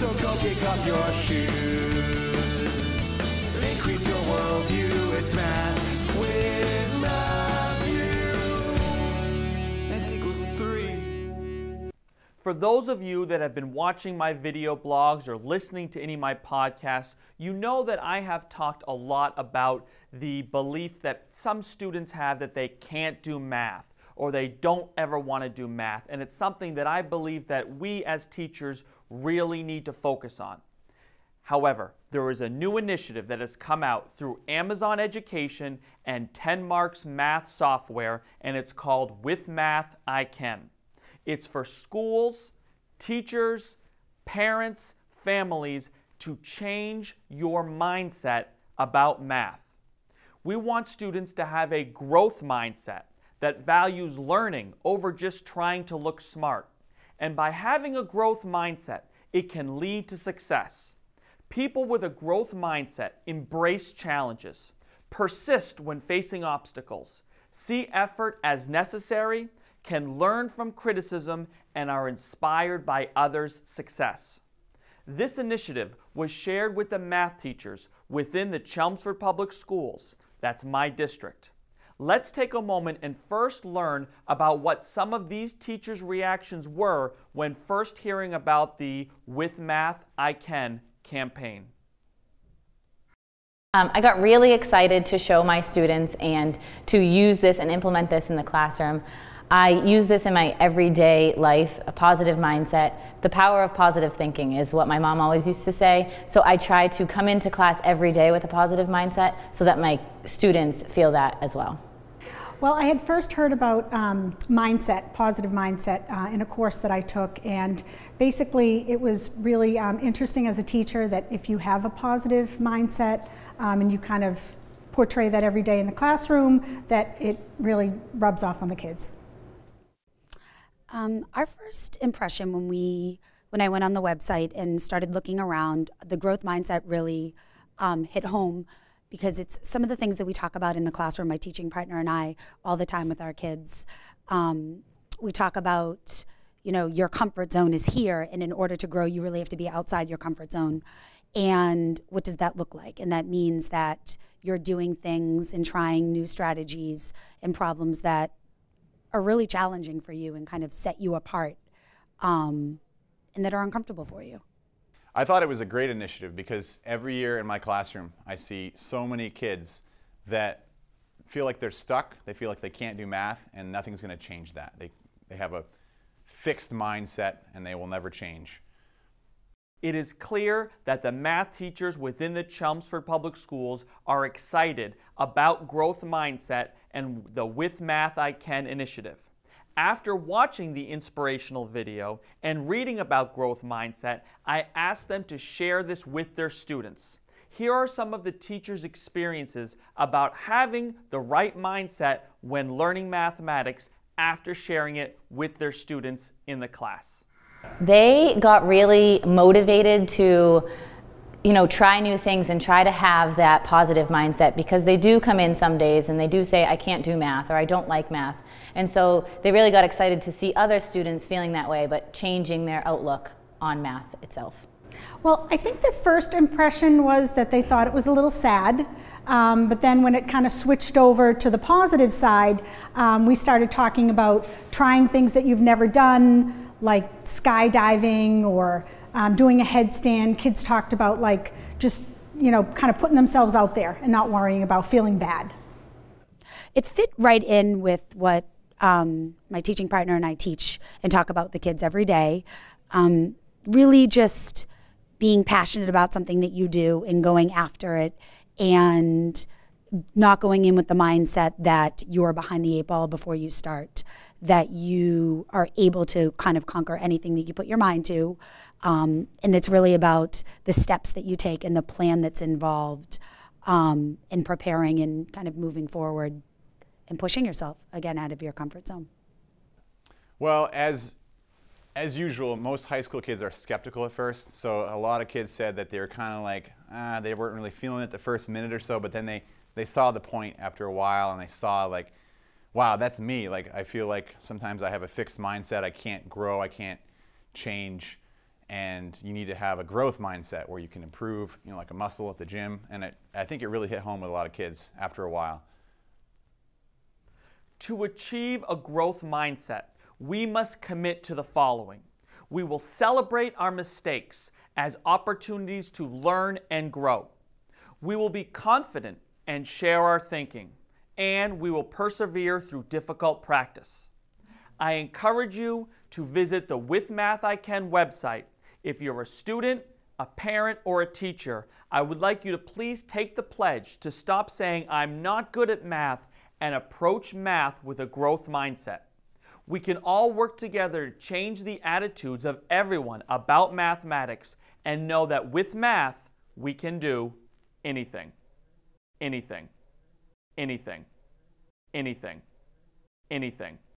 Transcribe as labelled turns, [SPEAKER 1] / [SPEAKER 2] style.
[SPEAKER 1] So go kick up your shoes. X equals three.
[SPEAKER 2] For those of you that have been watching my video blogs or listening to any of my podcasts, you know that I have talked a lot about the belief that some students have that they can't do math or they don't ever want to do math. And it's something that I believe that we as teachers really need to focus on. However, there is a new initiative that has come out through Amazon Education and TenMarks Math software, and it's called With Math I Can. It's for schools, teachers, parents, families to change your mindset about math. We want students to have a growth mindset that values learning over just trying to look smart. And by having a growth mindset, it can lead to success. People with a growth mindset embrace challenges, persist when facing obstacles, see effort as necessary, can learn from criticism, and are inspired by others' success. This initiative was shared with the math teachers within the Chelmsford Public Schools. That's my district. Let's take a moment and first learn about what some of these teachers' reactions were when first hearing about the With Math I Can campaign.
[SPEAKER 3] Um, I got really excited to show my students and to use this and implement this in the classroom. I use this in my everyday life, a positive mindset. The power of positive thinking is what my mom always used to say. So I try to come into class every day with a positive mindset so that my students feel that as well.
[SPEAKER 4] Well, I had first heard about um, mindset, positive mindset, uh, in a course that I took, and basically it was really um, interesting as a teacher that if you have a positive mindset um, and you kind of portray that every day in the classroom, that it really rubs off on the kids.
[SPEAKER 5] Um, our first impression when we when I went on the website and started looking around, the growth mindset really um, hit home because it's some of the things that we talk about in the classroom. My teaching partner and I all the time with our kids. Um, we talk about you know your comfort zone is here, and in order to grow, you really have to be outside your comfort zone. And what does that look like? And that means that you're doing things and trying new strategies and problems that are really challenging for you and kind of set you apart um, and that are uncomfortable for you.
[SPEAKER 6] I thought it was a great initiative because every year in my classroom, I see so many kids that feel like they're stuck. They feel like they can't do math, and nothing's going to change that. They, they have a fixed mindset, and they will never change.
[SPEAKER 2] It is clear that the math teachers within the Chelmsford Public Schools are excited about growth mindset and the With Math I Can initiative. After watching the inspirational video and reading about growth mindset, I asked them to share this with their students. Here are some of the teachers' experiences about having the right mindset when learning mathematics after sharing it with their students in the class.
[SPEAKER 3] They got really motivated to you know, try new things and try to have that positive mindset because they do come in some days and they do say, I can't do math or I don't like math. And so they really got excited to see other students feeling that way, but changing their outlook on math itself.
[SPEAKER 4] Well, I think the first impression was that they thought it was a little sad. Um, but then when it kind of switched over to the positive side, um, we started talking about trying things that you've never done, like skydiving or um, doing a headstand. Kids talked about like just, you know, kind of putting themselves out there and not worrying about feeling bad.
[SPEAKER 5] It fit right in with what um, my teaching partner and I teach and talk about the kids every day. Um, really just being passionate about something that you do and going after it and not going in with the mindset that you're behind the eight ball before you start, that you are able to kind of conquer anything that you put your mind to. Um, and it's really about the steps that you take and the plan that's involved um, in preparing and kind of moving forward and pushing yourself again out of your comfort zone.
[SPEAKER 6] Well, as as usual, most high school kids are skeptical at first. So a lot of kids said that they were kind of like, ah, they weren't really feeling it the first minute or so, but then they, they saw the point after a while and they saw like, wow, that's me. Like I feel like sometimes I have a fixed mindset. I can't grow. I can't change and you need to have a growth mindset where you can improve, you know, like a muscle at the gym. And it, I think it really hit home with a lot of kids after a while.
[SPEAKER 2] To achieve a growth mindset, we must commit to the following. We will celebrate our mistakes as opportunities to learn and grow. We will be confident and share our thinking, and we will persevere through difficult practice. I encourage you to visit the With Math I Can website. If you're a student, a parent, or a teacher, I would like you to please take the pledge to stop saying, I'm not good at math, and approach math with a growth mindset. We can all work together to change the attitudes of everyone about mathematics and know that with math, we can do anything. Anything. Anything. Anything. Anything.